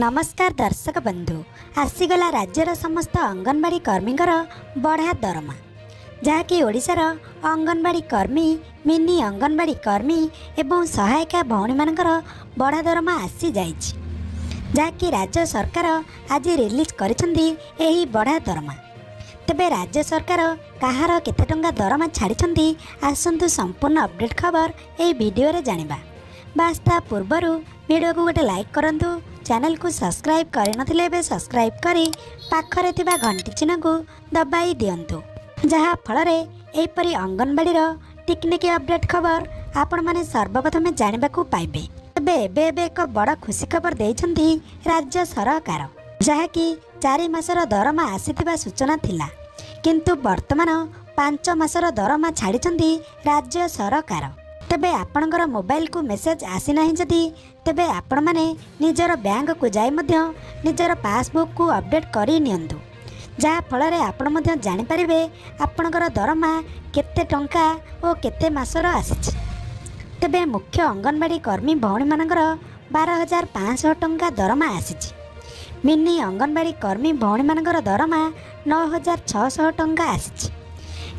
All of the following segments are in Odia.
ନମସ୍କାର ଦର୍ଶକ ବନ୍ଧୁ। ଆସିଗଲା ରାଜ୍ୟର ସମସ୍ତ ଅଙ୍ଗନବାଡ଼ି କର୍ମୀଙ୍କର ବଢ଼ା ଦରମା। ଯାହାକି ଓଡ଼ିଶାର ଅଙ୍ଗନବାଡ଼ି କର୍ମୀ ମିନି ଅଙ୍ଗନବାଡ଼ି କର୍ମୀ ଏବଂ ସହାୟିକା ଭଉଣୀମାନଙ୍କର ବଢ଼ା ଦରମା ଆସିଯାଇଛି। ଯାହାକି ରାଜ୍ୟ ସରକାର ଆଜି ରିଲିଜ୍ କରିଛନ୍ତି ଏହି ବଢ଼ା ଦରମା। ତେବେ ରାଜ୍ୟ ସରକାର କାହାର କେତେ ଟଙ୍କା ଦରମା ଛାଡ଼ିଛନ୍ତି ଆସନ୍ତୁ ସମ୍ପୂର୍ଣ୍ଣ ଅପଡ଼େଟ୍ ଖବର ଏହି ଭିଡ଼ିଓରେ ଜାଣିବା। ବାସ୍ ତା ପୂର୍ବରୁ ଭିଡ଼ିଓକୁ ଗୋଟେ ଲାଇକ୍ କରନ୍ତୁ। ଚ୍ୟାନେଲକୁ ସବସ୍କ୍ରାଇବ୍ କରିନଥିଲେ ଏବେ ସବସ୍କ୍ରାଇବ୍ କରି ପାଖରେ ଥିବା ଘଣ୍ଟି ଚିହ୍ନକୁ ଦବାଇ ଦିଅନ୍ତୁ। ଯାହାଫଳରେ ଏହିପରି ଅଙ୍ଗନବାଡ଼ିର ଟିକନିକି ଅପଡ଼େଟ୍ ଖବର ଆପଣମାନେ ସର୍ବପ୍ରଥମେ ଜାଣିବାକୁ ପାଇବେ। ତେବେ ଏବେ ଏବେ ଏକ ବଡ଼ ଖୁସି ଖବର ଦେଇଛନ୍ତି ରାଜ୍ୟ ସରକାର। ଯାହାକି ଚାରି ମାସର ଦରମା ଆସିଥିବା ସୂଚନା ଥିଲା। କିନ୍ତୁ ବର୍ତ୍ତମାନ ପାଞ୍ଚ ମାସର ଦରମା ଛାଡ଼ିଛନ୍ତି ରାଜ୍ୟ ସରକାର। ତେବେ ଆପଣଙ୍କର ମୋବାଇଲକୁ ମେସେଜ୍ ଆସିନାହିଁ ଯଦି ତେବେ ଆପଣମାନେ ନିଜର ବ୍ୟାଙ୍କକୁ ଯାଇ ମଧ୍ୟ ନିଜର ପାସବୁକ୍କୁ ଅପଡ଼େଟ୍ କରି ନିଅନ୍ତୁ। ଯାହାଫଳରେ ଆପଣ ମଧ୍ୟ ଜାଣିପାରିବେ ଆପଣଙ୍କର ଦରମା କେତେ ଟଙ୍କା ଓ କେତେ ମାସର ଆସିଛି। ତେବେ ମୁଖ୍ୟ ଅଙ୍ଗନବାଡ଼ି କର୍ମୀ ଭଉଣୀମାନଙ୍କର ବାର ହଜାର ପାଞ୍ଚଶହ ଟଙ୍କା ଦରମା ଆସିଛି। ମିନି ଅଙ୍ଗନବାଡ଼ି କର୍ମୀ ଭଉଣୀମାନଙ୍କର ଦରମା ନଅ ହଜାର ଛଅଶହ ଟଙ୍କା ଆସିଛି।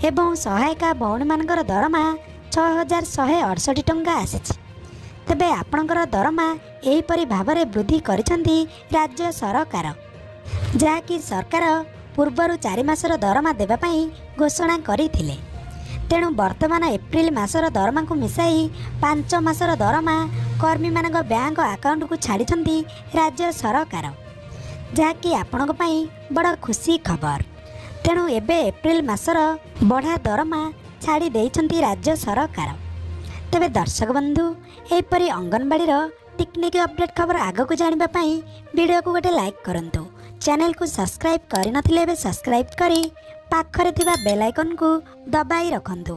ଏବଂ ସହାୟିକା ଭଉଣୀମାନଙ୍କର ଦରମା ଛଅ ହଜାର ଶହେ ଅଠଷଠି ଟଙ୍କା ଆସିଛି। ତେବେ ଆପଣଙ୍କର ଦରମା ଏହିପରି ଭାବରେ ବୃଦ୍ଧି କରିଛନ୍ତି ରାଜ୍ୟ ସରକାର। ଯାହାକି ସରକାର ପୂର୍ବରୁ ଚାରି ମାସର ଦରମା ଦେବା ପାଇଁ ଘୋଷଣା କରିଥିଲେ। ତେଣୁ ବର୍ତ୍ତମାନ ଏପ୍ରିଲ ମାସର ଦରମାକୁ ମିଶାଇ ପାଞ୍ଚ ମାସର ଦରମା କର୍ମୀମାନଙ୍କ ବ୍ୟାଙ୍କ ଆକାଉଣ୍ଟକୁ ଛାଡ଼ିଛନ୍ତି ରାଜ୍ୟ ସରକାର। ଯାହାକି ଆପଣଙ୍କ ପାଇଁ ବଡ଼ ଖୁସି ଖବର। ତେଣୁ ଏବେ ଏପ୍ରିଲ ମାସର ବଢ଼ା ଦରମା ଛାଡ଼ି ଦେଇଛନ୍ତି ରାଜ୍ୟ ସରକାର। ତେବେ ଦର୍ଶକ ବନ୍ଧୁ ଏହିପରି ଅଙ୍ଗନବାଡ଼ିର ଟିକନିକ ଅପଡ଼େଟ୍ ଖବର ଆଗକୁ ଜାଣିବା ପାଇଁ ଭିଡ଼ିଓକୁ ଗୋଟେ ଲାଇକ୍ କରନ୍ତୁ। ଚ୍ୟାନେଲକୁ ସବସ୍କ୍ରାଇବ୍ କରିନଥିଲେ ଏବେ ସବସ୍କ୍ରାଇବ୍ କରି ପାଖରେ ଥିବା ବେଲ୍ ଆଇକନ୍କୁ ଦବାଇ ରଖନ୍ତୁ।